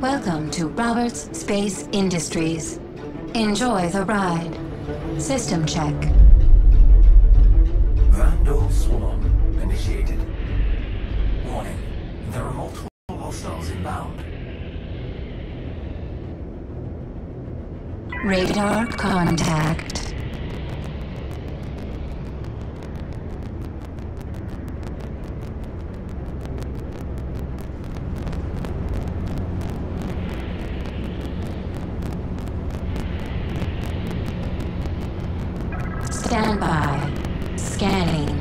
Welcome to Roberts Space Industries. Enjoy the ride. System check. Vanduul Swarm initiated. Warning, there are multiple hostiles inbound. Radar contact. Stand by. Scanning.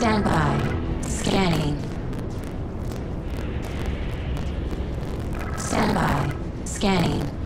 Stand by. Scanning. Stand by. Scanning.